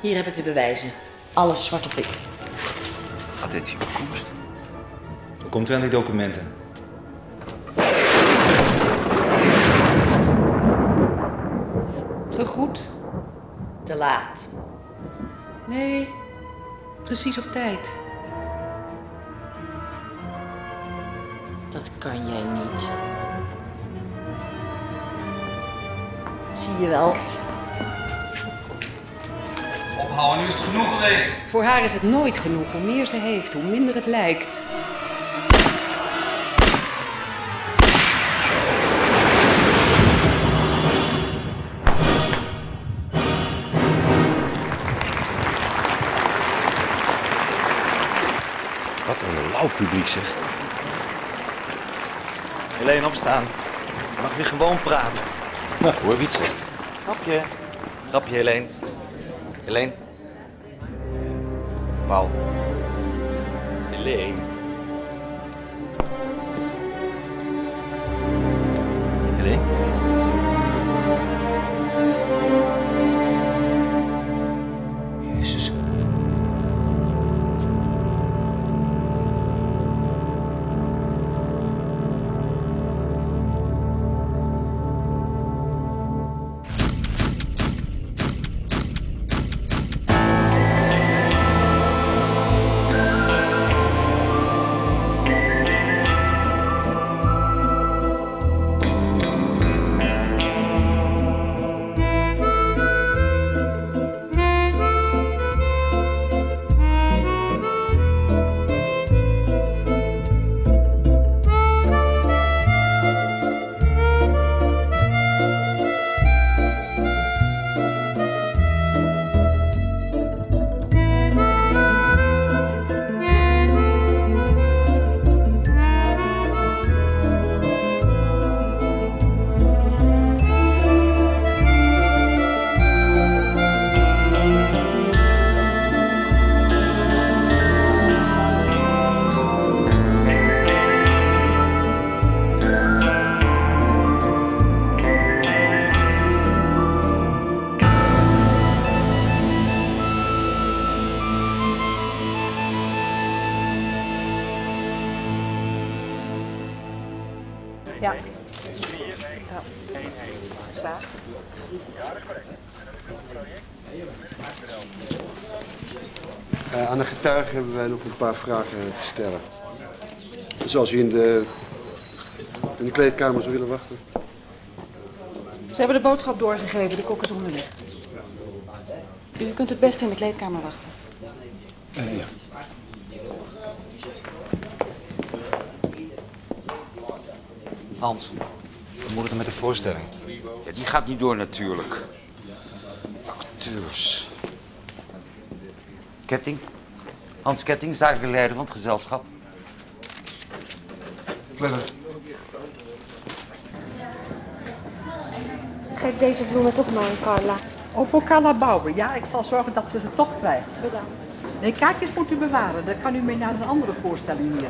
Hier heb ik de bewijzen. Alles zwart op wit. Attentie op komst. Hoe komt u aan die documenten? Gegroet. Te laat. Nee, precies op tijd. Dat kan jij niet. Zie je wel. Ophouden, nu is het genoeg geweest. Voor haar is het nooit genoeg. Hoe meer ze heeft, hoe minder het lijkt. Wat een lauw publiek zeg. Helene, opstaan. Je mag weer gewoon praten. Hoor wie het zegt. Grapje. Grapje, Helene. Helene. Paul. Helene. Helene? Hebben wij nog een paar vragen te stellen. Zoals u in de, in de kleedkamer zou willen wachten. Ze hebben de boodschap doorgegeven, de kok is onderweg. U kunt het beste in de kleedkamer wachten. ja. Hans, hoe moet het met de voorstelling? Ja, die gaat niet door natuurlijk. Acteurs. Ketting. Hans Ketting, zakelijke leider van het gezelschap. Verder. Geef deze bloemen toch maar aan Carla. Of voor Carla Bauer. Ja, ik zal zorgen dat ze ze toch krijgt. Bedankt. Nee, kaartjes moet u bewaren. Dan kan u mee naar een andere voorstelling hier.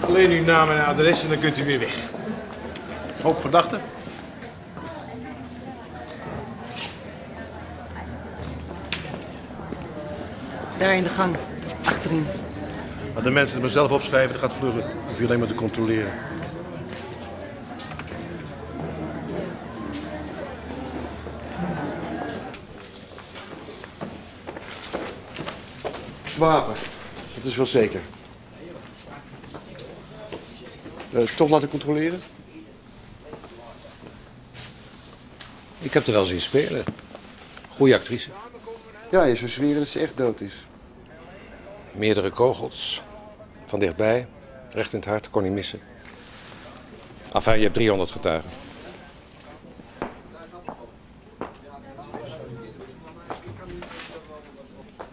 Alleen uw naam en adres en dan kunt u weer weg. Hoop verdachten. Daar in de gang, achterin. Laat de mensen het maar zelf opschrijven, dat gaat vlugger. Hoef je alleen maar te controleren. Het wapen. Dat is wel zeker. Eh, toch laten controleren? Ik heb er wel zien spelen. Goeie actrice. Ja, je zou zweren dat ze echt dood is. Meerdere kogels. Van dichtbij. Recht in het hart. Kon niet missen. Enfin, je hebt 300 getuigen.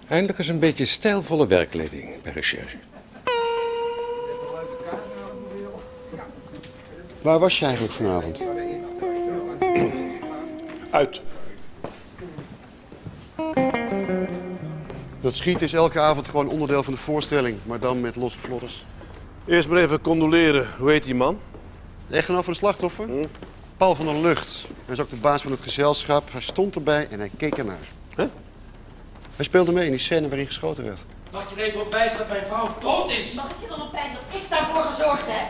Eindelijk eens een beetje stijlvolle werkkleding bij recherche. Waar was je eigenlijk vanavond? Uit. Dat schieten is elke avond gewoon onderdeel van de voorstelling, maar dan met losse vlodders. Eerst maar even condoleren. Hoe heet die man? De echtgenoot van de slachtoffer? Paul van der Lucht. Hij is ook de baas van het gezelschap. Hij stond erbij en hij keek ernaar. Huh? Hij speelde mee in die scène waarin geschoten werd. Mag je er even op wijzen dat mijn vrouw dood is? Mag ik je dan op wijzen dat ik daarvoor gezorgd heb?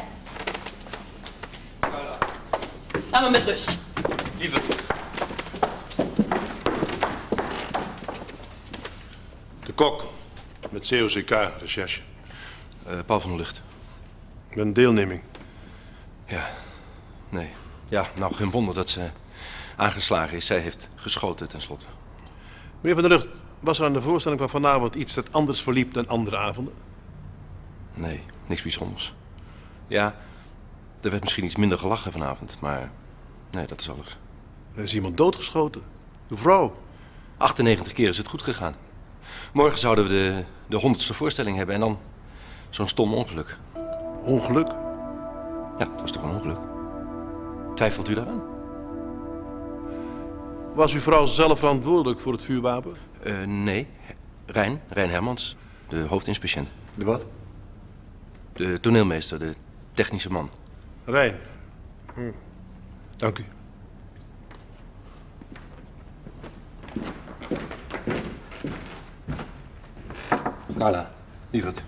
Laat me met rust. Lieve. Kok. Met COCK, recherche. Eh, Paul van der Lucht. Met een deelneming. Ja, nee. Ja, nou, geen wonder dat ze aangeslagen is. Zij heeft geschoten, tenslotte. Meneer van der Lucht, was er aan de voorstelling van vanavond iets dat anders verliep dan andere avonden? Nee, niks bijzonders. Ja, er werd misschien iets minder gelachen vanavond, maar nee, dat is alles. Er is iemand doodgeschoten. Uw vrouw. 98 keer is het goed gegaan. Morgen zouden we de, de honderdste voorstelling hebben en dan zo'n stom ongeluk. Ongeluk? Ja, dat was toch een ongeluk? Twijfelt u daaraan? Was uw vrouw zelf verantwoordelijk voor het vuurwapen? Eh, nee, Rijn, Rijn Hermans, de hoofdinspeciënt. De wat? De toneelmeester, de technische man. Rijn. Hm. Dank u. Carla, lieverd.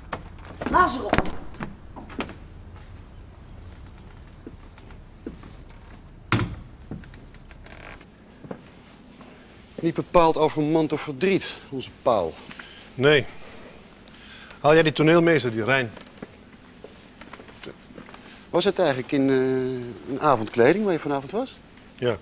Erop. Niet bepaald overmand of verdriet, onze Paul. Nee. Haal jij die toneelmeester, die Rijn? Was het eigenlijk in eh, een avondkleding waar je vanavond was? Ja.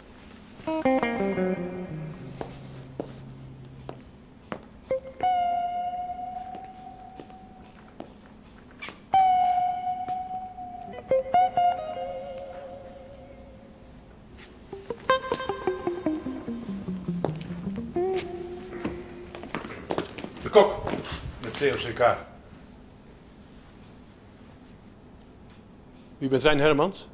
Bent Rijn Hermans?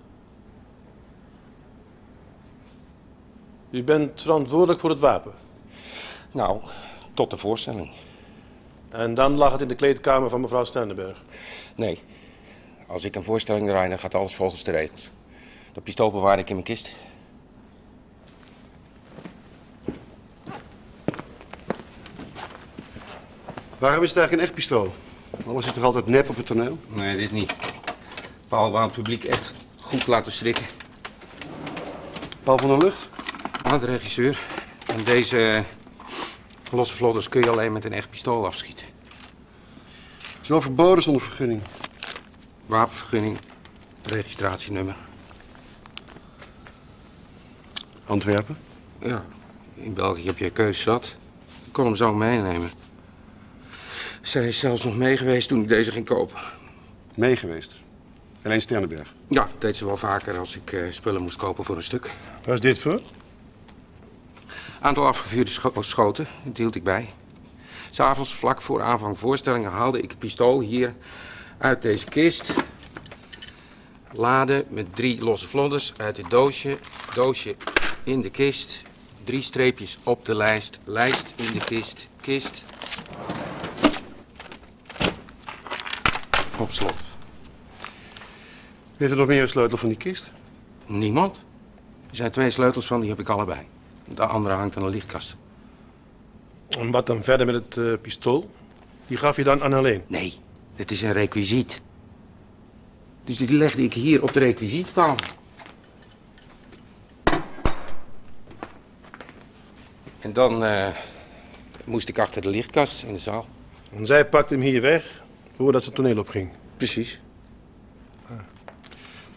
U bent verantwoordelijk voor het wapen. Nou, tot de voorstelling. En dan lag het in de kleedkamer van mevrouw Stendenberg. Nee, als ik een voorstelling draai, dan gaat alles volgens de regels. Dat pistool bewaar ik in mijn kist. Waarom is het eigenlijk een echt pistool? Alles is toch altijd nep op het toneel? Nee, dit niet. Paul wou het publiek echt goed laten schrikken. Paul van der Lucht? Ah, de regisseur. En deze losse vlodders kun je alleen met een echt pistool afschieten. Is wel verboden zonder vergunning. Wapenvergunning, registratienummer. Antwerpen? Ja, in België heb je keus zat. Ik kon hem zo meenemen. Zij is zelfs nog mee geweest toen ik deze ging kopen. Mee Alleen Sternenberg? Ja, dat deed ze wel vaker als ik eh, spullen moest kopen voor een stuk. Waar is dit voor? Aantal afgevuurde scho- schoten, dat hield ik bij. S'avonds, vlak voor aanvang voorstellingen, haalde ik het pistool hier uit deze kist. Laden met drie losse vlodders uit het doosje. Doosje in de kist. Drie streepjes op de lijst. Lijst in de kist. Kist. Op slot. Heeft er nog meer een sleutel van die kist? Niemand. Er zijn twee sleutels van, die heb ik allebei. De andere hangt aan de lichtkast. En wat dan verder met het eh, pistool? Die gaf je dan aan alleen? Nee, het is een requisiet. Dus die legde ik hier op de requisiettafel. En dan eh, moest ik achter de lichtkast in de zaal. En zij pakte hem hier weg voordat ze het toneel opging. Precies.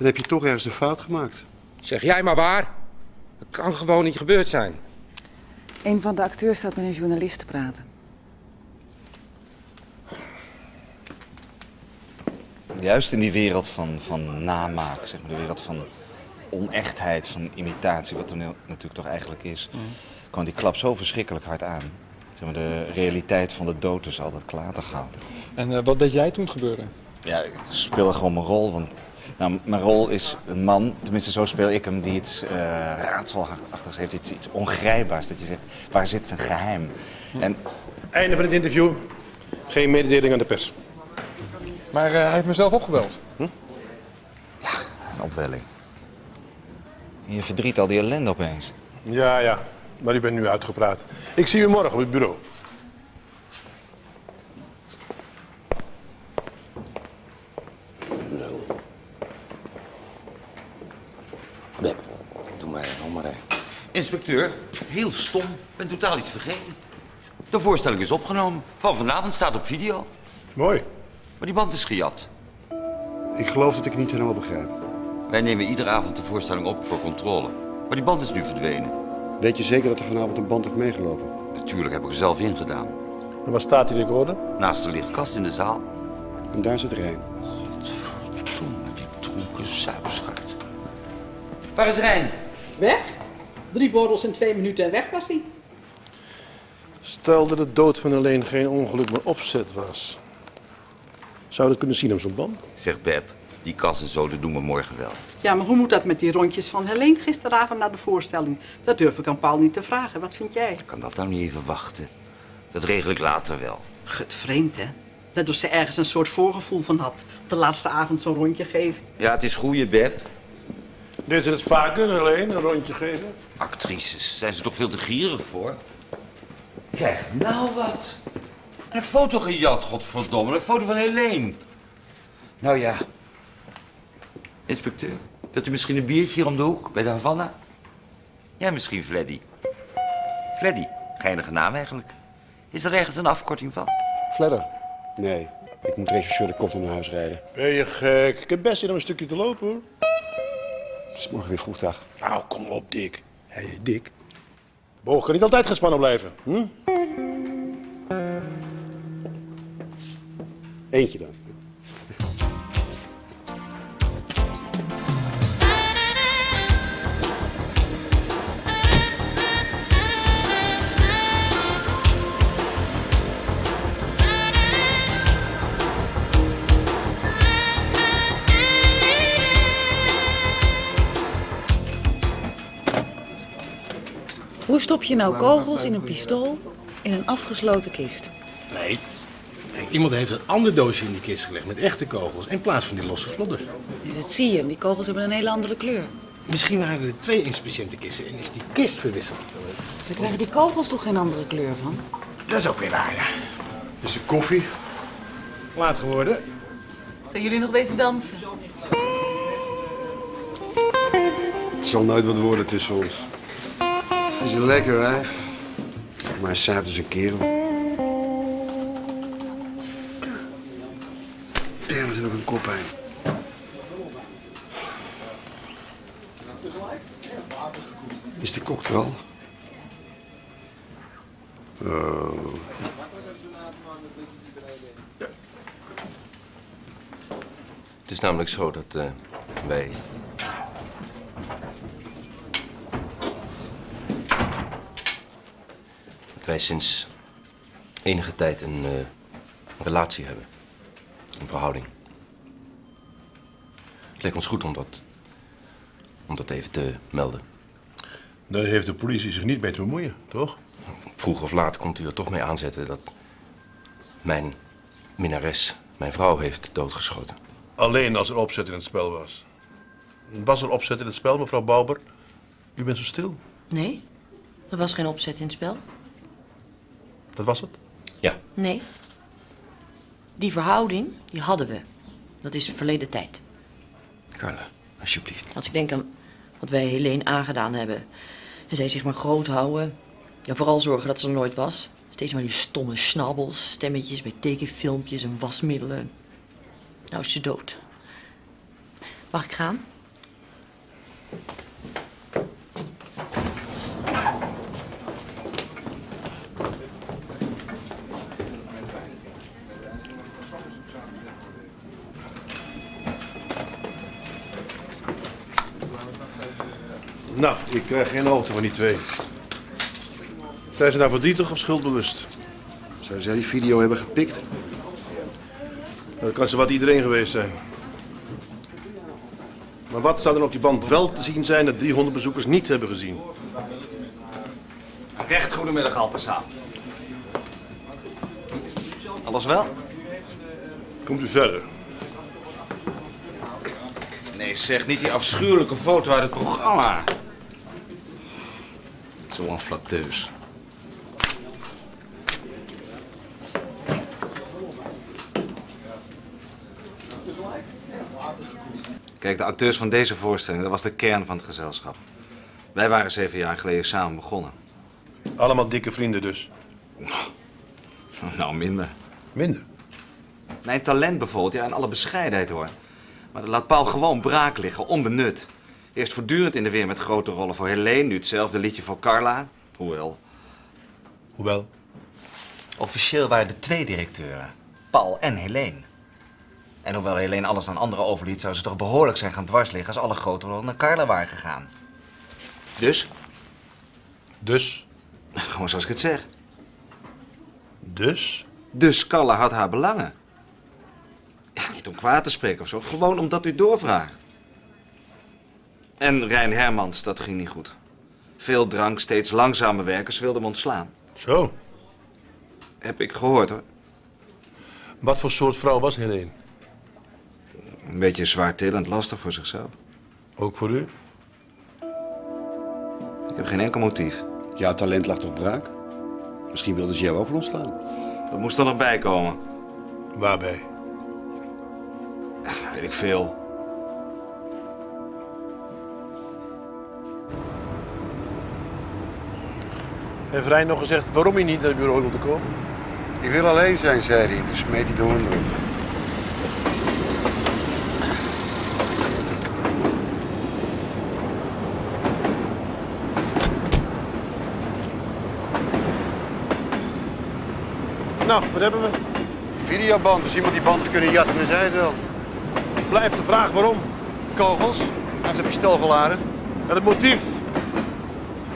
Dan heb je toch ergens een fout gemaakt. Zeg jij maar waar. Dat kan gewoon niet gebeurd zijn. Een van de acteurs staat met een journalist te praten. Juist in die wereld van, van namaak, zeg maar, de wereld van onechtheid, van imitatie, wat toneel natuurlijk toch eigenlijk is, kwam die klap zo verschrikkelijk hard aan. Zeg maar, de realiteit van de dood is altijd klatergoud. En eh, wat deed jij toen gebeurde? Ja, ik speelde gewoon mijn rol, want nou, mijn rol is een man, tenminste zo speel ik hem, die iets eh raadselachtigs heeft, iets, iets ongrijpbaars. Dat je zegt, waar zit zijn geheim? En Einde van het interview. Geen mededeling aan de pers. Maar eh, hij heeft mezelf opgebeld. een opwelling. Je verdriet al die ellende opeens. Ja, ja. Maar u bent nu uitgepraat. Ik zie u morgen op het bureau. Beb, doe maar, nog maar even. Inspecteur, heel stom. Ben totaal iets vergeten. De voorstelling is opgenomen. Van vanavond staat op video. Mooi. Maar die band is gejat. Ik geloof dat ik het niet helemaal begrijp. Wij nemen iedere avond de voorstelling op voor controle. Maar die band is nu verdwenen. Weet je zeker dat er vanavond een band heeft meegelopen? Natuurlijk heb ik er zelf ingedaan. En waar staat die recorder? Naast de lichtkast in de zaal. En daar zit Rijn. Godverdomme, Waar is Rijn? Weg? Drie borrels in twee minuten en weg was hij. Stel dat de dood van alleen geen ongeluk maar opzet was. Zou dat kunnen zien op zo'n band? Zeg Beb, die kassen zo, dat doen we morgen wel. Ja, maar hoe moet dat met die rondjes van Helene gisteravond na de voorstelling? Dat durf ik aan Paul niet te vragen. Wat vind jij? Kan dat nou niet even wachten? Dat regel ik later wel. Gut vreemd, hè? Dat ze ergens een soort voorgevoel van had. De laatste avond zo'n rondje geven. Ja, het is goeie, Beb. Deed ze het vaker, alleen een rondje geven? Actrices, zijn ze toch veel te gierig voor? Kijk, nou wat. Een foto gejat, godverdomme. Een foto van Helene. Nou ja. Inspecteur, wilt u misschien een biertje hier om de hoek bij de Havana? Ja, misschien Fleddy. Fleddy, geinige naam eigenlijk. Is er ergens een afkorting van? Fledder? Nee, ik moet regisseur de kop naar huis rijden. Ben je gek? Ik heb best zin om een stukje te lopen, hoor. Het is morgen weer vroegdag. Nou, kom op, Dick. Hé, hey, Dick. De boog kan niet altijd gespannen blijven. Hm? Eentje dan. Hoe stop je nou kogels in een pistool in een afgesloten kist? Nee. Iemand heeft een ander doosje in die kist gelegd met echte kogels in plaats van die losse vlodders. Dat zie je. Die kogels hebben een hele andere kleur. Misschien waren er twee inspiciëntenkisten en is die kist verwisseld. Daar krijgen die kogels toch geen andere kleur van? Dat is ook weer waar, ja. Is de koffie? Laat geworden. Zijn jullie nog bezig dansen? Het zal nooit wat worden tussen ons. Het is een lekker wijf. Maar hij saapt dus een kerel. Damn, we zijn ook een koppijn. Is de kok er al? Oh. Het is namelijk zo dat eh, wij. Wij sinds enige tijd een eh, relatie hebben. Een verhouding. Het leek ons goed om dat. om dat even te melden. Daar heeft de politie zich niet mee te bemoeien, toch? Vroeg of laat komt u er toch mee aanzetten dat. mijn minnares mijn vrouw heeft doodgeschoten. Alleen als er opzet in het spel was. Was er opzet in het spel, mevrouw Bauber? U bent zo stil. Nee, er was geen opzet in het spel. Dat was het? Ja. Nee. Die verhouding, die hadden we. Dat is verleden tijd. Carla, alsjeblieft. Als ik denk aan wat wij Helene aangedaan hebben. En zij zich maar groot houden. Ja, vooral zorgen dat ze er nooit was. Steeds maar die stomme snabbels, stemmetjes bij tekenfilmpjes en wasmiddelen. Nou is ze dood. Mag ik gaan? Nou, ik krijg geen hoogte van die twee. Zijn ze nou verdrietig of schuldbewust? Zou zij die video hebben gepikt? Dat kan ze wat iedereen geweest zijn. Maar wat zou er op die band wel te zien zijn dat 300 bezoekers niet hebben gezien? Recht goedemiddag al te samen. Alles wel? Komt u verder? Nee, zeg niet die afschuwelijke foto uit het programma. Een flatteus. Kijk, de acteurs van deze voorstelling, dat was de kern van het gezelschap. Wij waren zeven jaar geleden samen begonnen. Allemaal dikke vrienden dus. Nou, minder. Minder? Mijn talent bijvoorbeeld, ja, in alle bescheidenheid hoor. Maar dat laat Paul gewoon braak liggen, onbenut. Eerst voortdurend in de weer met grote rollen voor Helene, nu hetzelfde liedje voor Carla. Hoewel. Hoewel? Officieel waren er twee directeuren. Paul en Helene. En hoewel Helene alles aan anderen overliet, zou ze toch behoorlijk zijn gaan dwarsliggen als alle grote rollen naar Carla waren gegaan. Dus? Dus? Gewoon zoals ik het zeg. Dus? Dus Carla had haar belangen. Ja, niet om kwaad te spreken of zo, gewoon omdat u doorvraagt. En Rijn Hermans, dat ging niet goed. Veel drank, steeds langzamer werken, ze wilde hem ontslaan. Zo? Heb ik gehoord hoor. Wat voor soort vrouw was Helene? Een beetje zwaartillend, lastig voor zichzelf. Ook voor u? Ik heb geen enkel motief. Jouw talent lag toch braak? Misschien wilde ze jou ook ontslaan. Dat moest er nog bij komen. Waarbij? Weet ik veel. Heeft Rijn nog gezegd waarom hij niet naar het bureau wilde komen? Ik wil alleen zijn, zei hij. Toen smeet hij de hond. Nou, wat hebben we? Videoband, als iemand die band heeft kunnen jatten, dan zei het wel. Blijft de vraag waarom? Kogels, hij heeft een pistool geladen. En het motief?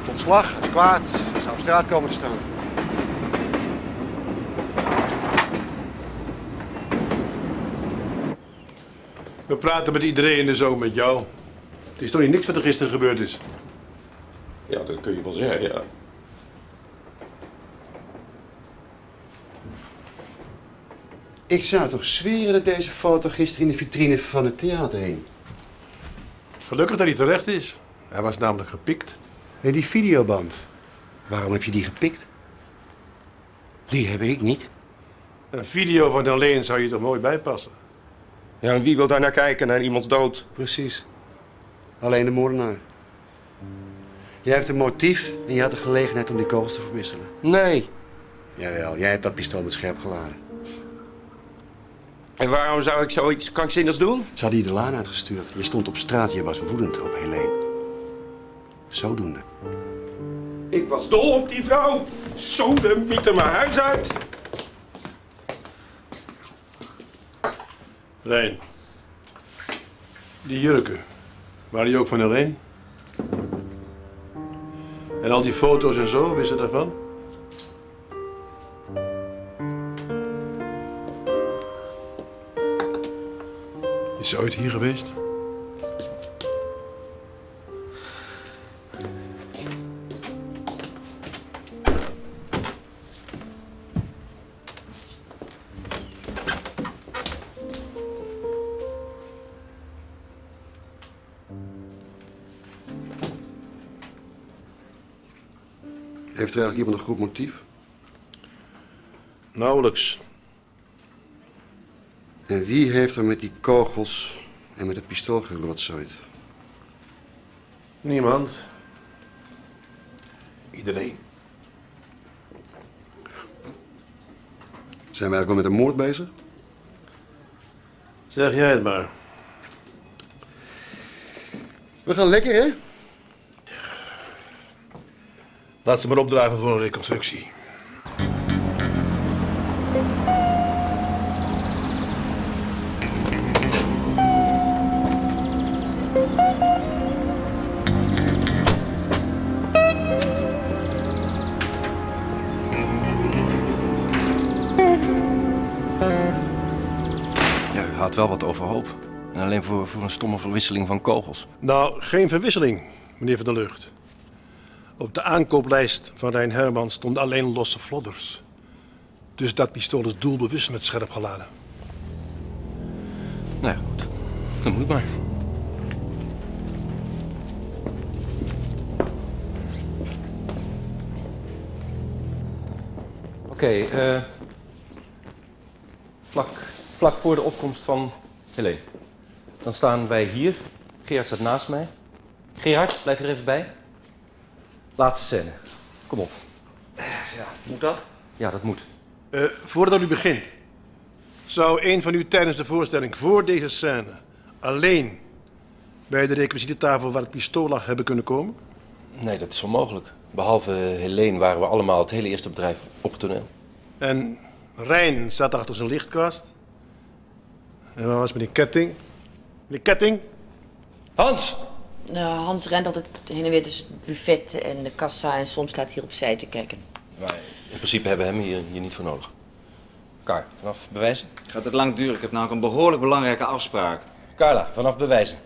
Het ontslag, het kwaad. Straat komen te staan. We praten met iedereen en zo met jou. Het is toch niet niks wat er gisteren gebeurd is? Ja, dat kun je wel zeggen, ja. Ik zou toch zweren dat deze foto gisteren in de vitrine van het theater hing. Gelukkig dat hij terecht is. Hij was namelijk gepikt. Nee, die videoband. Waarom heb je die gepikt? Die heb ik niet. Een video van alleen zou je toch mooi bijpassen? Ja, en wie wil daar naar kijken, naar iemands dood? Precies. Alleen de moordenaar. Jij hebt een motief en je had de gelegenheid om die kogels te verwisselen. Nee. Jawel, jij hebt dat pistool met scherp geladen. En waarom zou ik zoiets krankzinnigs doen? Ze hadden je de laan uitgestuurd. Je stond op straat, je was woedend op Helene. Zodoende. Ik was dol op die vrouw. Zo de er mijn huis uit. Rijn. Die jurken. Waren die ook van Helene? En al die foto's en zo, wist je daarvan? Is ze ooit hier geweest? Heeft er eigenlijk iemand een goed motief? Nauwelijks. En wie heeft er met die kogels en met het pistool gerotzooid? Niemand. Iedereen. Zijn we eigenlijk wel met een moord bezig? Zeg jij het maar. We gaan lekker, hè? Laat ze maar opdraven voor een reconstructie. Ja, u haalt wel wat overhoop. En alleen voor, voor een stomme verwisseling van kogels. Nou, geen verwisseling, meneer Van der Lucht. Op de aankooplijst van Rijn Herman stonden alleen losse flodders. Dus dat pistool is doelbewust met scherp geladen. Nou ja, goed. Dan moet maar. Oké, eh, vlak, vlak voor de opkomst van Helene. Dan staan wij hier. Gerard staat naast mij. Gerard, blijf er even bij. Laatste scène. Kom op. Ja, moet dat? Ja, dat moet. Eh, voordat u begint, zou een van u tijdens de voorstelling voor deze scène alleen bij de requisitietafel waar het pistool lag hebben kunnen komen? Nee, dat is onmogelijk. Behalve Helene waren we allemaal het hele eerste bedrijf op het toneel. En Rijn zat achter zijn lichtkast. En waar was meneer Ketting? Meneer Ketting? Hans! Nou, Hans rent altijd heen en weer tussen het buffet en de kassa en soms staat hij hier opzij te kijken. Wij in principe hebben we hem hier, hier niet voor nodig. Kar, vanaf bewijzen? Gaat het lang duren? Ik heb namelijk een behoorlijk belangrijke afspraak. Carla, vanaf bewijzen.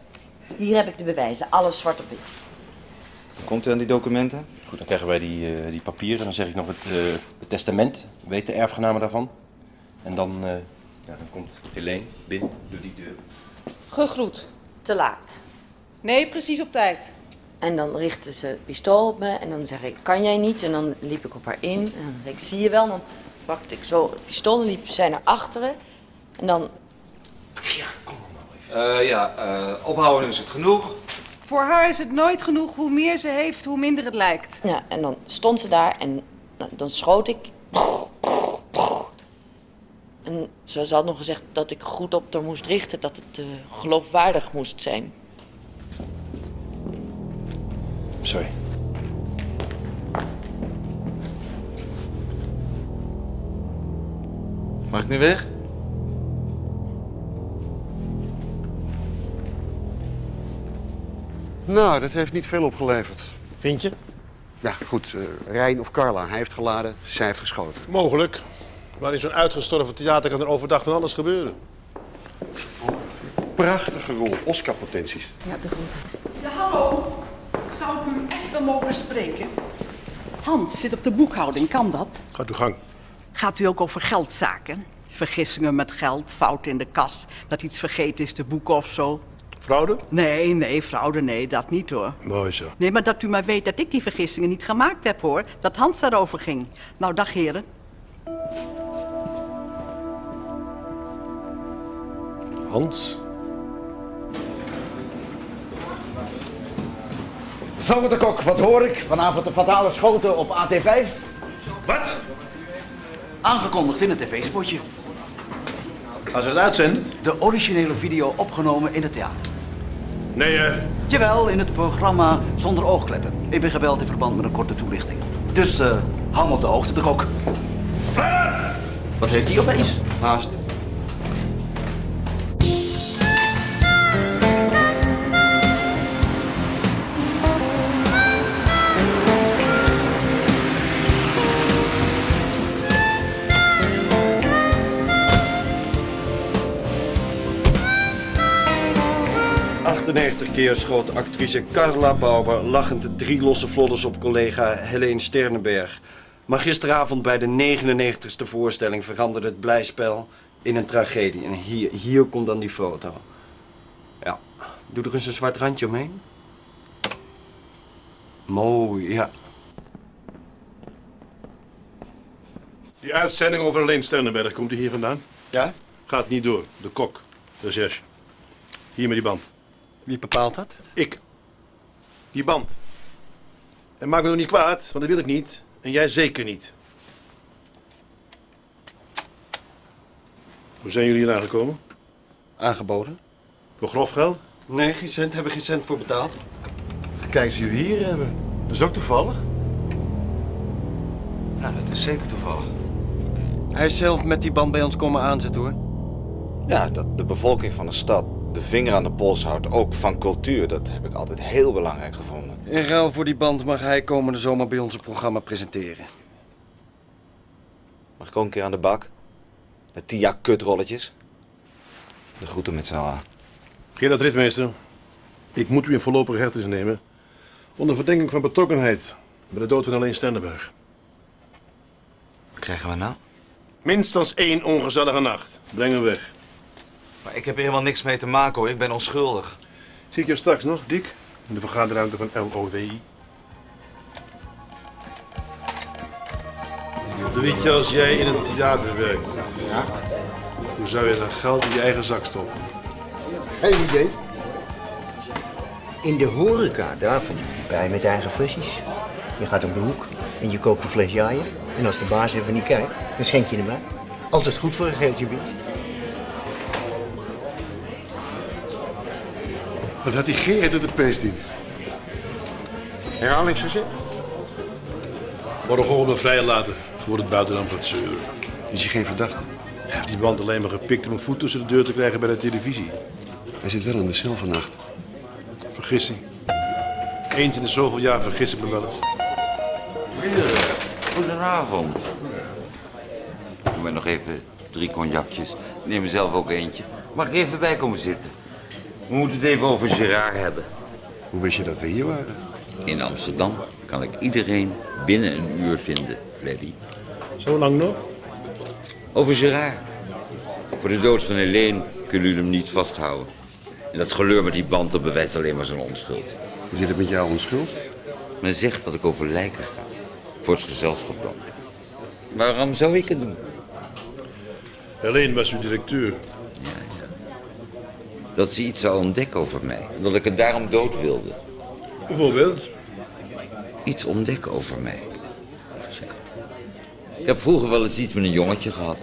Hier heb ik de bewijzen, alles zwart op wit. Komt u aan die documenten? Goed, dan krijgen wij die, eh, die papieren. Dan zeg ik nog het, eh, het testament. Weet de erfgenamen daarvan. En dan, eh, ja, dan komt Helene binnen door die deur. Gegroet. Te laat. Nee, precies op tijd. En dan richtte ze het pistool op me en dan zeg ik, kan jij niet? En dan liep ik op haar in en dan zei ik, zie je wel? En dan pakte ik zo het pistool en liep zij naar achteren. En dan, Eh, ja, eh, ophouden is het genoeg. Voor haar is het nooit genoeg. Hoe meer ze heeft, hoe minder het lijkt. ja, en dan stond ze daar en dan, dan schoot ik. En ze had nog gezegd dat ik goed op haar moest richten, dat het eh, geloofwaardig moest zijn. Sorry. Mag ik nu weg? Nou, dat heeft niet veel opgeleverd. Vind je? Ja, goed. eh Rijn of Carla. Hij heeft geladen, zij heeft geschoten. Mogelijk. Maar in zo'n uitgestorven theater kan er overdag van alles gebeuren. Prachtige rol. Oscar-potenties. Ja, de groeten. Ja, hallo. Zou ik u even mogen spreken? Hans zit op de boekhouding, kan dat? Gaat uw gang. Gaat u ook over geldzaken? Vergissingen met geld, fouten in de kas, dat iets vergeten is te boeken of zo? Fraude? Nee, nee, fraude, nee, dat niet hoor. Mooi zo. Nee, maar dat u maar weet dat ik die vergissingen niet gemaakt heb hoor. Dat Hans daarover ging. Nou, dag heren. Hans? Zalver de Kok, wat hoor ik? Vanavond de fatale schoten op AT5. Wat? Aangekondigd in het tv-spotje. Ze het uitzenden? De originele video opgenomen in het theater. Nee, eh... Jawel, in het programma Zonder Oogkleppen. Ik ben gebeld in verband met een korte toelichting. Dus eh hou me op de hoogte, de kok. Wat heeft hij opeens? Haast. Keer schoot actrice Carla Bauer lachend de drie losse vlodders op collega Helene Sternenberg. Maar gisteravond bij de 99ste voorstelling veranderde het blijspel in een tragedie. En hier, hier komt dan die foto. Ja, doe er eens een zwart randje omheen. Mooi, ja. Die uitzending over Leen Sternenberg, komt die hier vandaan? Ja? Gaat niet door. De kok, de zes. Hier met die band. Wie bepaalt dat? Ik. Die band. En maak me nog niet kwaad, want dat wil ik niet. En jij zeker niet. Hoe zijn jullie hier aangekomen? Aangeboden. Voor grof geld? Nee, geen cent. Hebben geen cent voor betaald. Kijk eens wie we hier hebben. Dat is ook toevallig. Nou, dat is zeker toevallig. Hij is zelf met die band bij ons komen aanzetten, hoor. Ja, dat de bevolking van de stad de vinger aan de pols houdt, ook van cultuur, dat heb ik altijd heel belangrijk gevonden. In ruil voor die band mag hij komende zomer bij ons een programma presenteren. Mag ik ook een keer aan de bak? Met tien jaar kutrolletjes? De groeten met z'n allen. Gerard Ritmeester, ik moet u in voorlopige hechtenis nemen. Onder verdenking van betrokkenheid bij de dood van alleen Stendenberg. Wat krijgen we nou? Minstens één ongezellige nacht. Breng hem weg. Ik heb er helemaal niks mee te maken hoor, ik ben onschuldig. Zie ik je straks nog, Dick? In de vergaderruimte van LOWI. Weet je, als jij in een theater werkt, hoe zou je dan geld in je eigen zak stoppen? Geen idee. In de horeca, daar verdien je bij met eigen flesjes. Je gaat op de hoek en je koopt een fles jaaien. En als de baas even niet kijkt, dan schenk je hem uit. Altijd goed voor een geeltje winst. Wat had die Gerrit het de peest in? Herhalingsgezin? Worden gewoon maar vrij laten voor het buitenland gaat zeuren. Is hij geen verdachte? Hij heeft die band alleen maar gepikt om een voet tussen de deur te krijgen bij de televisie. Hij zit wel in de cel vannacht. Vergissing. Eens in de zoveel jaar vergis ik me wel eens. Goedenavond. Doe mij nog even drie cognacjes. Neem mezelf ook eentje. Mag ik even bij komen zitten? We moeten het even over Gerard hebben. Hoe wist je dat we hier waren? In Amsterdam kan ik iedereen binnen een uur vinden, Freddy. Zo lang nog? Over Gerard. Voor de dood van Helene kunnen jullie hem niet vasthouden. En dat geleur met die band, dat bewijst alleen maar zijn onschuld. Hoe zit het met jouw onschuld? Men zegt dat ik over lijken ga. Voor het gezelschap dan. Waarom zou ik het doen? Helene was uw directeur. Dat ze iets zou ontdekken over mij. En dat ik het daarom dood wilde. Bijvoorbeeld? Iets ontdekken over mij. Ik heb vroeger wel eens iets met een jongetje gehad.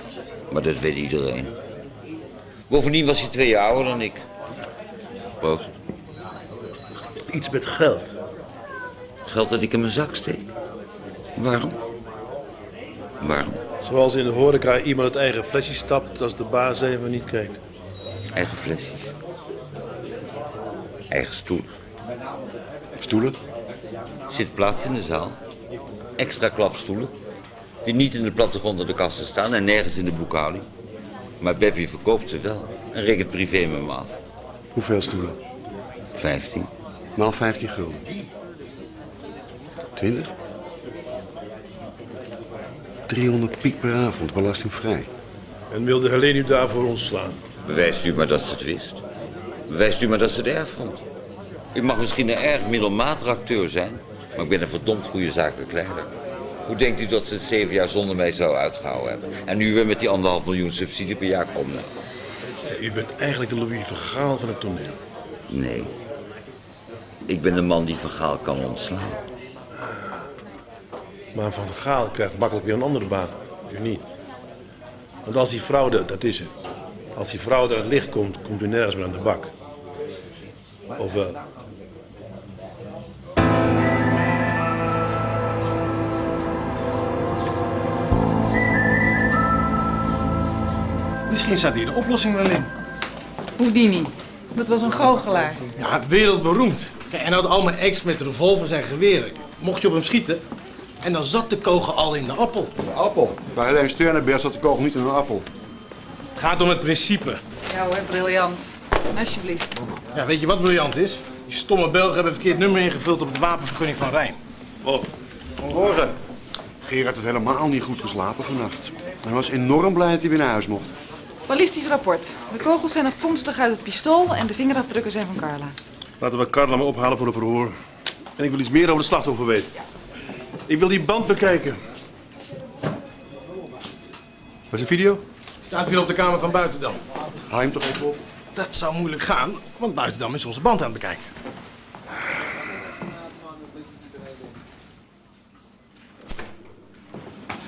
Maar dat weet iedereen. Bovendien was hij twee jaar ouder dan ik. Proost. Iets met geld. Geld dat ik in mijn zak steek. Waarom? Waarom? Zoals in de horeca iemand het eigen flesje stapt als de baas even niet kijkt. Eigen flesjes. Eigen stoel. Stoelen? Zit plaats in de zaal. Extra klapstoelen. Die niet in de plattegrond op de kassen staan en nergens in de boekhouding. Maar Beppie verkoopt ze wel en rekent privé met me af. Hoeveel stoelen? 15. Maal 15 gulden. 20? 300 piek per avond, belastingvrij. En wilde Helene u daarvoor ontslaan? Bewijst u maar dat ze het wist. Bewijst u maar dat ze het erg vond. Ik mag misschien een erg middelmatig acteur zijn, maar ik ben een verdomd goede zakelijk leider. Hoe denkt u dat ze het zeven jaar zonder mij zou uitgehouden hebben? En nu weer met die anderhalf miljoen subsidie per jaar komen? Ja, u bent eigenlijk de Louis van Gaal van het toneel. Nee. Ik ben de man die Van Gaal kan ontslaan. Maar Van Gaal krijgt makkelijk weer een andere baan. U niet. Want als die vrouw, de- dat is het. Als die er aan het licht komt, komt u nergens meer aan de bak. Of wel? Misschien staat hier de oplossing wel in. Houdini. Dat was een goochelaar. Ja, wereldberoemd. En hij had allemaal ex met revolvers en geweren. Mocht je op hem schieten, en dan zat de kogel al in de appel. De appel? Bij Helene Sternenberg zat de kogel niet in een appel. Het gaat om het principe. Ja hoor, briljant. Alsjeblieft. Ja, weet je wat briljant is? Die stomme Belgen hebben een verkeerd nummer ingevuld op de wapenvergunning van Rijn. Oh. Morgen. Gerard had helemaal niet goed geslapen vannacht. Hij was enorm blij dat hij weer naar huis mocht. Ballistisch rapport. De kogels zijn afkomstig uit het pistool en de vingerafdrukken zijn van Carla. Laten we Carla maar ophalen voor een verhoor. En ik wil iets meer over de slachtoffer weten. Ik wil die band bekijken. Was een video? Staat weer op de kamer van Buitendam. Haal hem toch even op. Dat zou moeilijk gaan, want Buitendam is onze band aan het bekijken.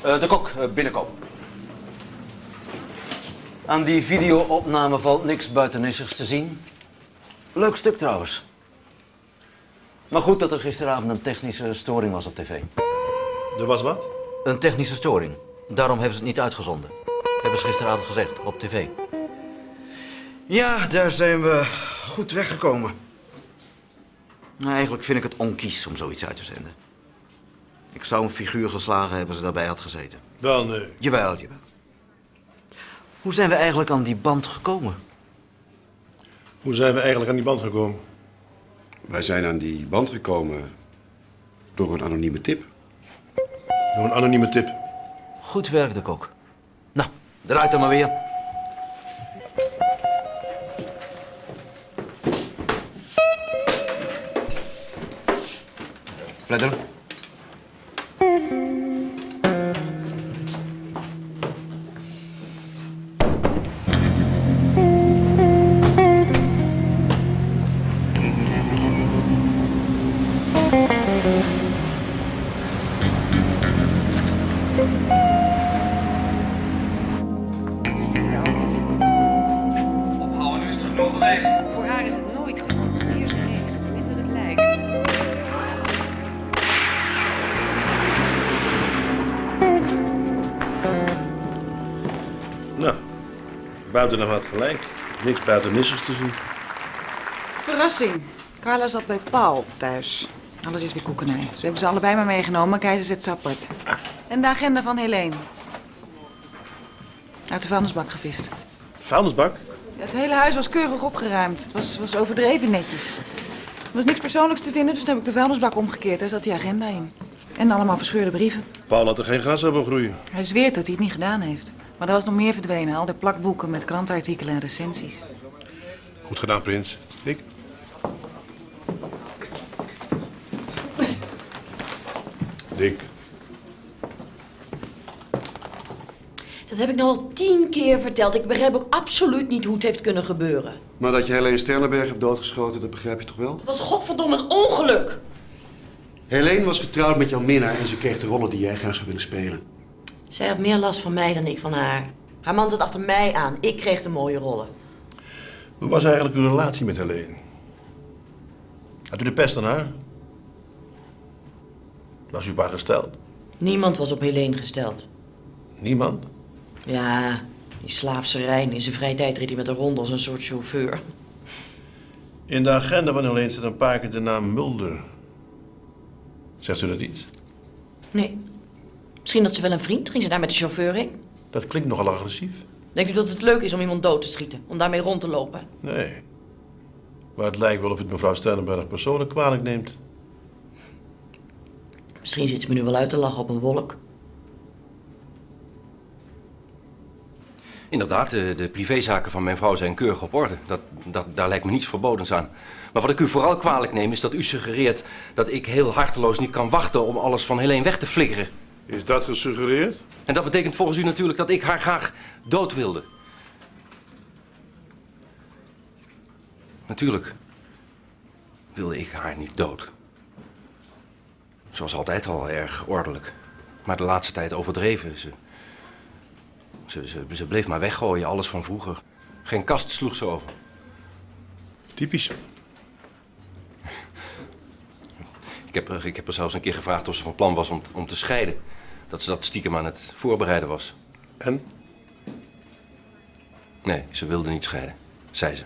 Eh, de kok, eh, binnenkomen. Aan die videoopname valt niks buitennissigs te zien. Leuk stuk trouwens. Maar goed dat er gisteravond een technische storing was op tv. Er was wat? Een technische storing. Daarom hebben ze het niet uitgezonden. Hebben ze gisteravond gezegd op tv. Ja, daar zijn we goed weggekomen. Nou, eigenlijk vind ik het onkies om zoiets uit te zenden. Ik zou een figuur geslagen hebben als ze daarbij had gezeten. Wel, nee. Jawel, jawel. Hoe zijn we eigenlijk aan die band gekomen? Hoe zijn we eigenlijk aan die band gekomen? Wij zijn aan die band gekomen door een anonieme tip. Door een anonieme tip. Goed werk, de kok. Nou, eruit dan maar weer. Fledder. Buitenaf had gelijk. Niks buitennissers te zien. Verrassing. Carla zat bij Paul thuis. Alles is weer koekenij. Ze hebben ze allebei maar meegenomen. Keizer zit zappert. En de agenda van Helene. Uit de vuilnisbak gevist. Vuilnisbak? Ja, het hele huis was keurig opgeruimd. Het was, was overdreven netjes. Er was niks persoonlijks te vinden, dus toen heb ik de vuilnisbak omgekeerd. Daar zat die agenda in. En allemaal verscheurde brieven. Paul had er geen gras over groeien. Hij zweert dat hij het niet gedaan heeft. Maar er was nog meer verdwenen. Al die plakboeken met krantenartikelen en recensies. Goed gedaan, Prins. Dick? Dick. Dat heb ik nou al tien keer verteld. Ik begrijp ook absoluut niet hoe het heeft kunnen gebeuren. Maar dat je Helene Sternenberg hebt doodgeschoten, dat begrijp je toch wel? Het was godverdomme een ongeluk. Helene was getrouwd met jouw minnaar en ze kreeg de rollen die jij graag zou willen spelen. Zij had meer last van mij dan ik van haar. Haar man zat achter mij aan. Ik kreeg de mooie rollen. Hoe was eigenlijk uw relatie met Helene? Had u de pest aan haar? Was u op haar gesteld? Niemand was op Helene gesteld. Niemand? Ja, die slaafse Rijn. In zijn vrije tijd reed hij met een ronde als een soort chauffeur. In de agenda van Helene staat een paar keer de naam Mulder. Zegt u dat iets? Nee. Misschien had ze wel een vriend. Ging ze daar met de chauffeur heen? Dat klinkt nogal agressief. Denkt u dat het leuk is om iemand dood te schieten? Om daarmee rond te lopen? Nee. Maar het lijkt wel of het mevrouw Stellenberg persoonlijk kwalijk neemt. Misschien zit ze me nu wel uit te lachen op een wolk. Inderdaad, de, de privézaken van mijn vrouw zijn keurig op orde. Dat, dat, daar lijkt me niets verbodens aan. Maar wat ik u vooral kwalijk neem is dat u suggereert dat ik heel harteloos niet kan wachten om alles van Helene weg te flikkeren. Is dat gesuggereerd? En dat betekent volgens u natuurlijk dat ik haar graag dood wilde. Natuurlijk wilde ik haar niet dood. Ze was altijd al erg ordelijk. Maar de laatste tijd overdreven. Ze, ze, ze, ze bleef maar weggooien, alles van vroeger. Geen kast sloeg ze over. Typisch. Ik heb, ik heb er zelfs een keer gevraagd of ze van plan was om, om te scheiden. Dat ze dat stiekem aan het voorbereiden was. En? Nee, ze wilde niet scheiden, zei ze.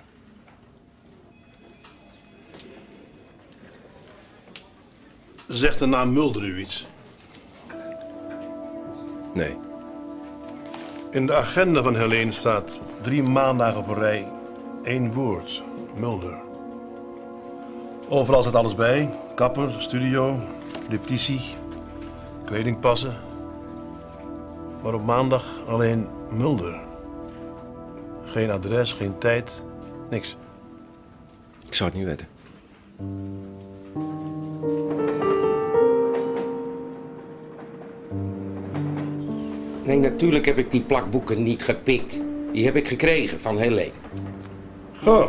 Zegt de naam Mulder u iets? Nee. In de agenda van Helene staat drie maandagen op een rij één woord. Mulder. Overal staat alles bij. Kapper, studio, repetitie, kledingpassen. Maar op maandag alleen Mulder. Geen adres, geen tijd, niks. Ik zou het niet weten. Nee, natuurlijk heb ik die plakboeken niet gepikt. Die heb ik gekregen van Helene. Goh,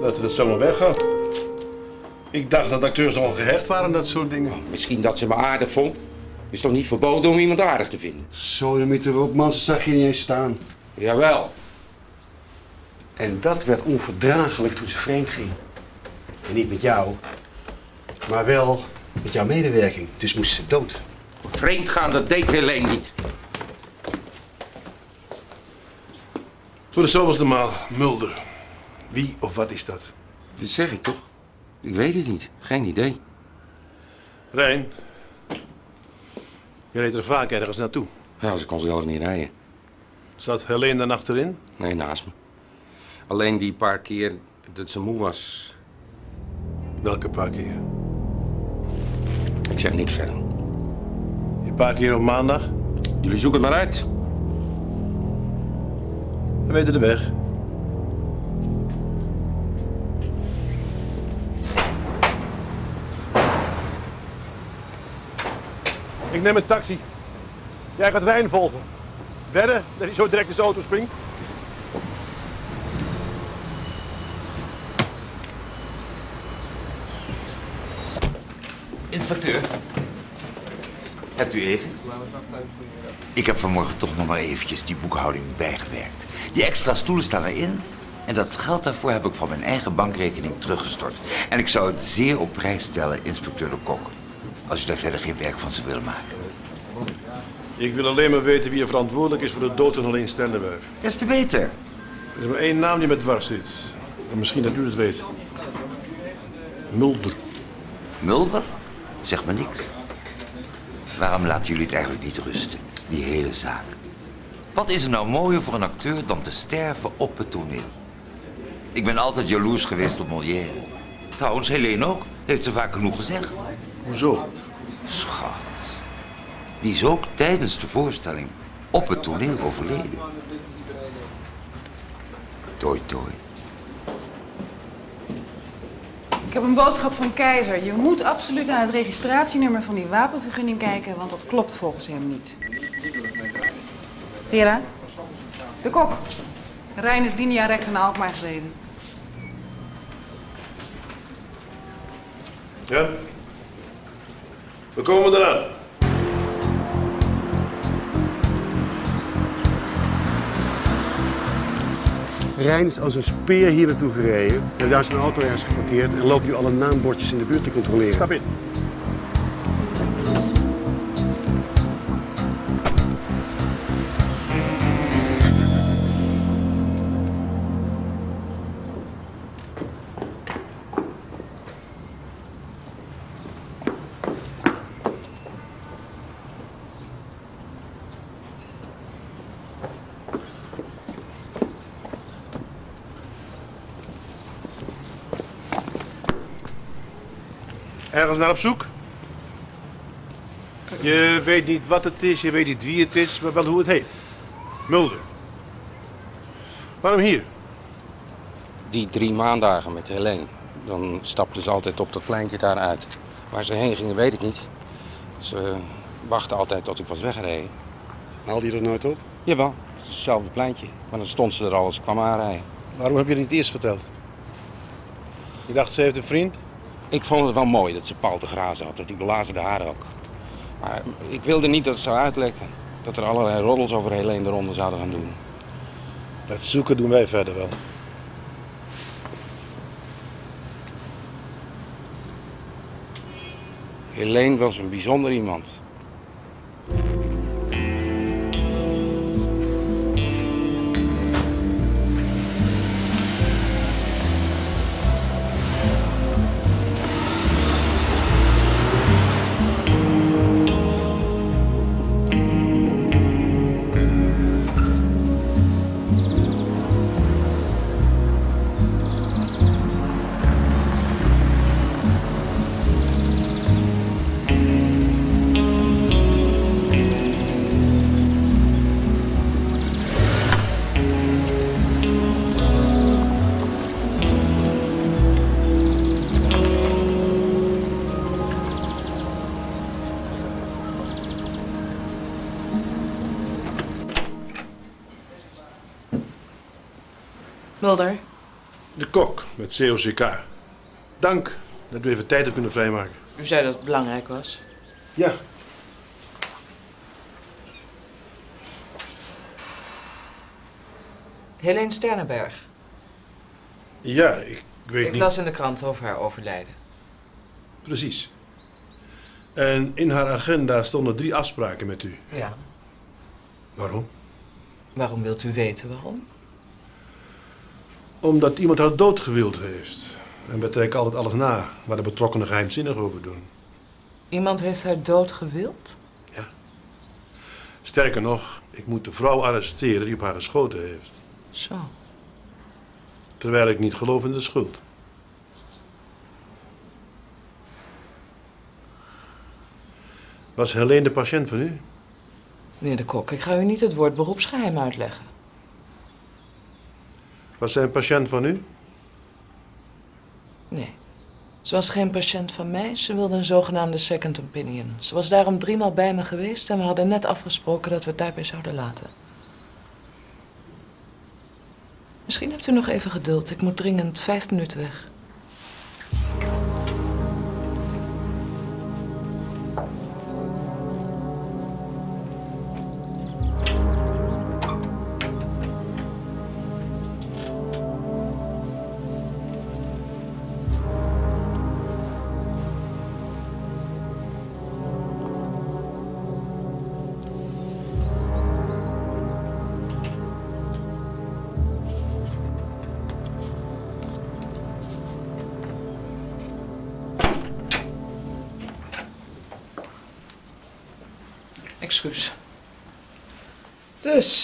dat het zomaar weggaat. Ik dacht dat acteurs nogal gehecht waren aan dat soort dingen. Misschien dat ze me aardig vond. Is toch niet verboden om iemand aardig te vinden? Zo, de met erop, man, ze zag je niet eens staan. Jawel. En dat werd onverdraaglijk toen ze vreemd ging. En niet met jou, maar wel met jouw medewerking. Dus moest ze dood. Vreemd gaan, dat deed Helene niet. Voor de zoveelste maal, Mulder. Wie of wat is dat? Dat zeg ik toch? Ik weet het niet. Geen idee. Rijn, je reed er vaak ergens naartoe. Ja, ze kon zelf niet rijden. Zat Helene dan achterin? Nee, naast me. Alleen die paar keer dat ze moe was. Welke paar keer? Ik zeg niks verder. Een paar keer op maandag? Jullie zoeken het maar uit. We weten de weg. Ik neem een taxi. Jij gaat Rijn volgen. Wedden dat hij zo direct in zijn auto springt? Inspecteur. Hebt u even? Ik heb vanmorgen toch nog maar eventjes die boekhouding bijgewerkt. Die extra stoelen staan erin. En dat geld daarvoor heb ik van mijn eigen bankrekening teruggestort. En ik zou het zeer op prijs stellen, inspecteur de Kok. Als u daar verder geen werk van zou willen maken. Ik wil alleen maar weten wie er verantwoordelijk is voor de dood van Helene Stendenberg. Des te beter. Er is maar één naam die met dwars zit. En misschien dat u het weet. Mulder. Mulder? Zeg maar niks. Waarom laten jullie het eigenlijk niet rusten, die hele zaak? Wat is er nou mooier voor een acteur dan te sterven op het toneel? Ik ben altijd jaloers geweest op Molière. Trouwens, Helene ook. Heeft ze vaak genoeg gezegd. Hoezo? Schat. Die is ook tijdens de voorstelling op het toneel overleden. Toi, toi. Ik heb een boodschap van Keizer. Je moet absoluut naar het registratienummer van die wapenvergunning kijken, want dat klopt volgens hem niet. Vera? De kok. Rijn is linea recta naar Alkmaar gereden. Ja? We komen eraan. Rijn is als een speer hier naartoe gereden. Hij heeft daar zijn auto ergens geparkeerd en loopt nu alle naambordjes in de buurt te controleren. Stap in. Ergens naar op zoek? Je weet niet wat het is, je weet niet wie het is, maar wel hoe het heet. Mulder. Waarom hier? Die drie maandagen met Helene. Dan stapten ze altijd op dat pleintje daar uit. Waar ze heen gingen, weet ik niet. Ze wachten altijd tot ik was weggereden. Haalde je er nooit op? Jawel, het is hetzelfde pleintje. Maar dan stond ze er al als ik kwam aanrijden. Waarom heb je het niet eerst verteld? Je dacht, ze heeft een vriend? Ik vond het wel mooi dat ze Paul te grazen had, dat die belazerde haar ook. Maar ik wilde niet dat het zou uitlekken. Dat er allerlei roddels over Helene de ronde zouden gaan doen. Dat zoeken doen wij verder wel. Helene was een bijzonder iemand. Met COCK. Dank dat u even tijd hebt kunnen vrijmaken. u zei dat het belangrijk was. Ja. Helene Sternenberg. Ja, ik weet Ik niet... las in de krant over haar overlijden. Precies. En in haar agenda stonden drie afspraken met u. Ja. Waarom? Waarom wilt u weten waarom? Omdat iemand haar dood gewild heeft. En wij trekken altijd alles na waar de betrokkenen geheimzinnig over doen. Iemand heeft haar dood gewild? Sterker nog, ik moet de vrouw arresteren die op haar geschoten heeft. Zo. Terwijl ik niet geloof in de schuld. Was Helene de patiënt van u? Meneer de Kok, ik ga u niet het woord beroepsgeheim uitleggen. Was zij een patiënt van u? Nee. Ze was geen patiënt van mij. Ze wilde een zogenaamde second opinion. Ze was daarom driemaal bij me geweest en we hadden net afgesproken dat we het daarbij zouden laten. Misschien hebt u nog even geduld. Ik moet dringend vijf minuten weg.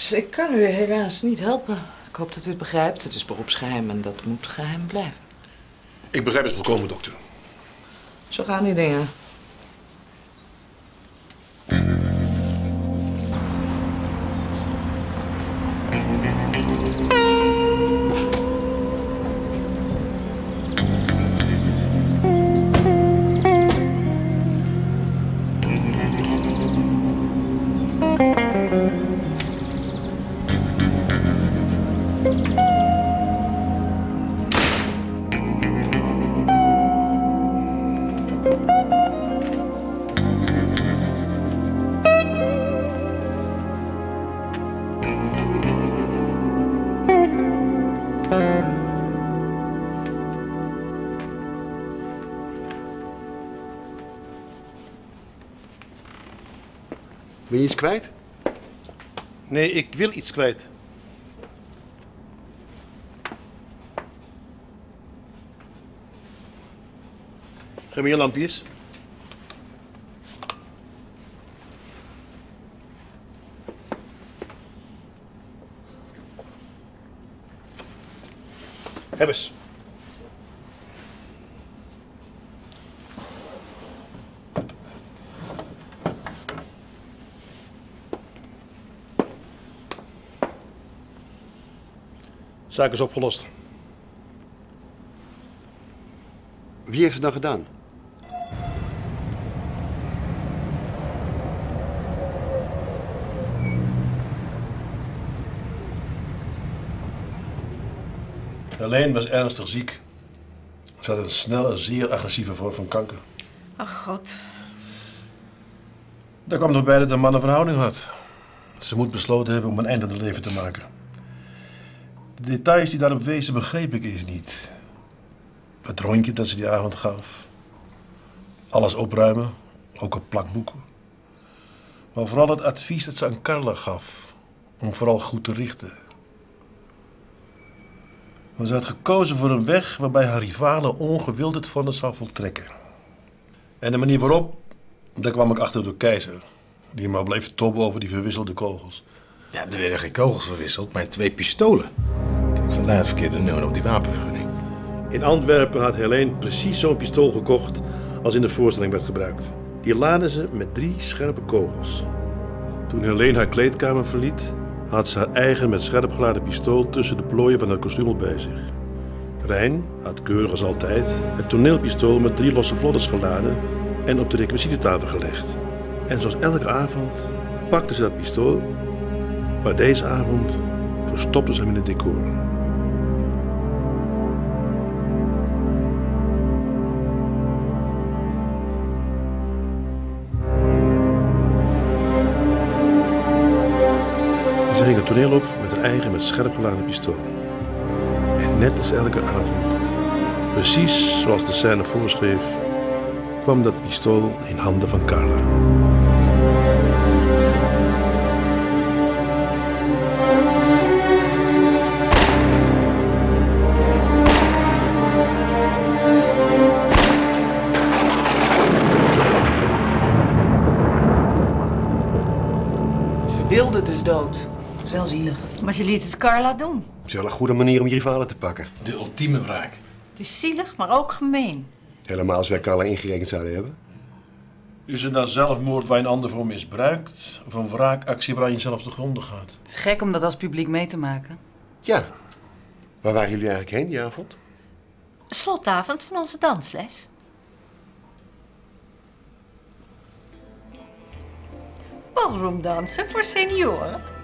Dus, ik kan u helaas niet helpen. Ik hoop dat u het begrijpt. Het is beroepsgeheim en dat moet geheim blijven. Ik begrijp het volkomen, dokter. Zo gaan die dingen. Nee, ik wil iets kwijt. Geef me je lampjes. Heb Zaak is opgelost. Wie heeft het dan gedaan? Helene was ernstig ziek. Ze had een snelle, zeer agressieve vorm van kanker. Ach god. Daar kwam nog bij dat de man een verhouding had. Ze moet besloten hebben om een einde aan het leven te maken. De details die daarop wezen begreep ik eerst niet. Het rondje dat ze die avond gaf. Alles opruimen, ook een plak boeken. Maar vooral het advies dat ze aan Carla gaf. Om vooral goed te richten. Want ze had gekozen voor een weg waarbij haar rivalen ongewild het vonnis zou voltrekken. En de manier waarop, daar kwam ik achter door Keizer. Die maar bleef tobben over die verwisselde kogels. Ja, er werden geen kogels verwisseld, maar twee pistolen. Vandaar het verkeerde nummer op die wapenvergunning. In Antwerpen had Helene precies zo'n pistool gekocht als in de voorstelling werd gebruikt. Die laadde ze met drie scherpe kogels. Toen Helene haar kleedkamer verliet, had ze haar eigen met scherp geladen pistool tussen de plooien van haar kostuum bij zich. Rijn had keurig als altijd het toneelpistool met drie losse vlodders geladen en op de requisitietafel gelegd. En zoals elke avond pakte ze dat pistool, maar deze avond verstopte ze hem in het decor. Ze ging het toneel op met haar eigen met scherp geladen pistool. En net als elke avond, precies zoals de scène voorschreef, kwam dat pistool in handen van Carla. Ze wilde dus dood. Dat is wel zielig. Maar ze liet het Carla doen. Het is wel een goede manier om je rivalen te pakken. De ultieme wraak. Het is zielig, maar ook gemeen. Helemaal als wij Carla ingerekend zouden hebben. Is het nou zelfmoord waar een ander voor misbruikt? Of een wraakactie waar je jezelf te gronden gaat? Het is gek om dat als publiek mee te maken. Ja. Waar waren jullie eigenlijk heen die avond? Slotavond van onze dansles. Ballroom dansen voor senioren.